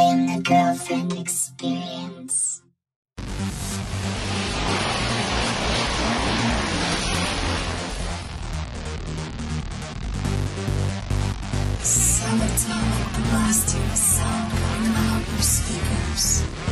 guy and the girlfriend experience. Summertime blasting sound coming out your speakers.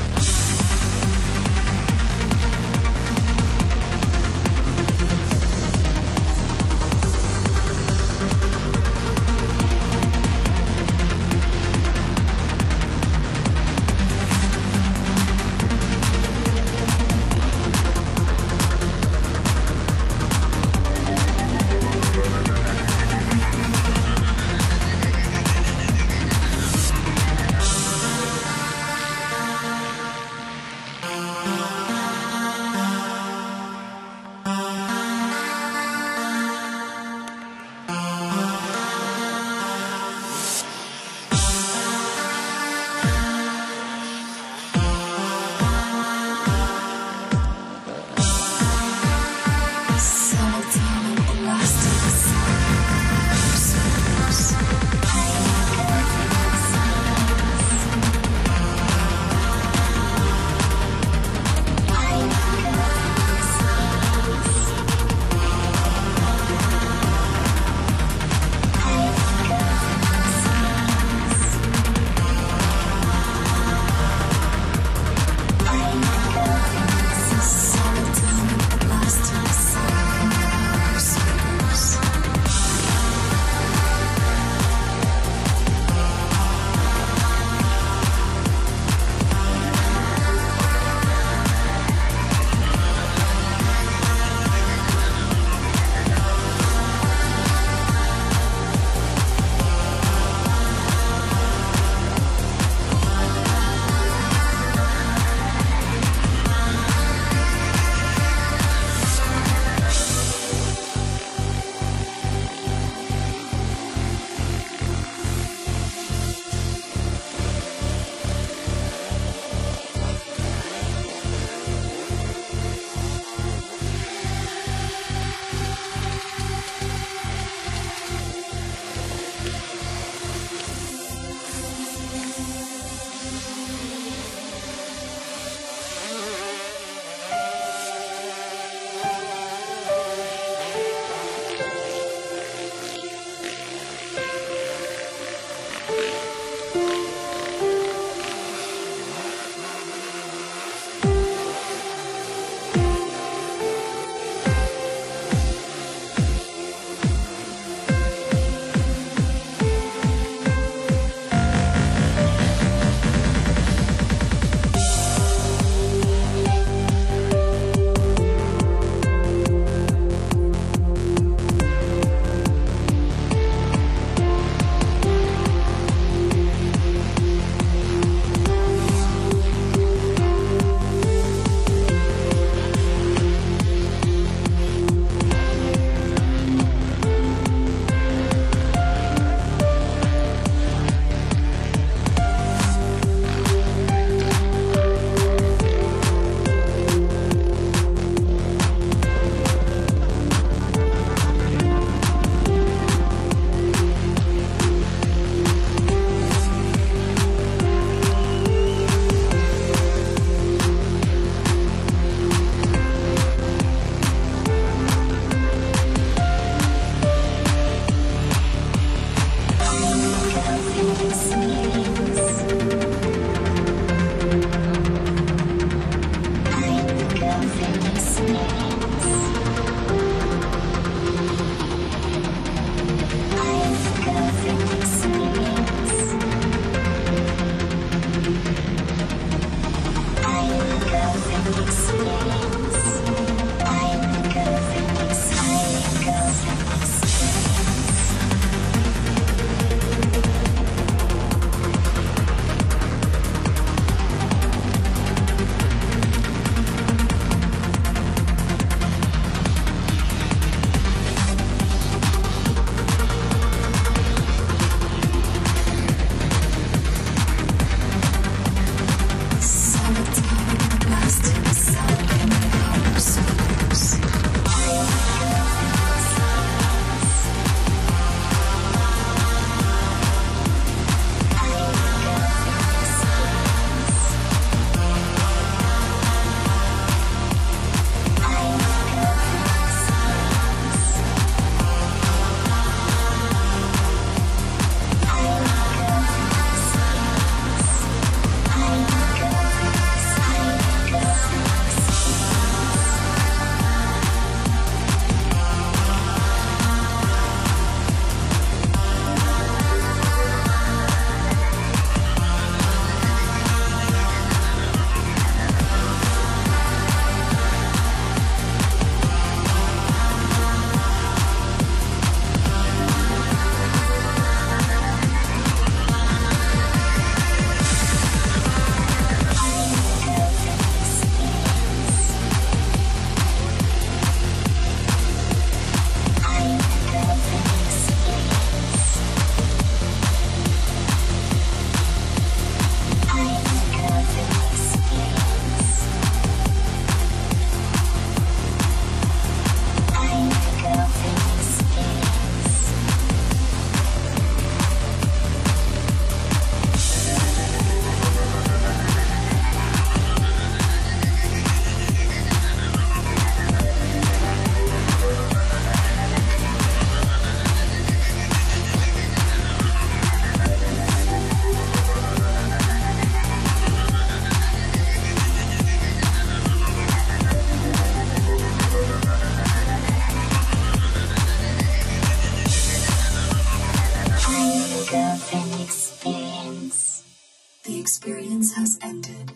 real things. experience has ended.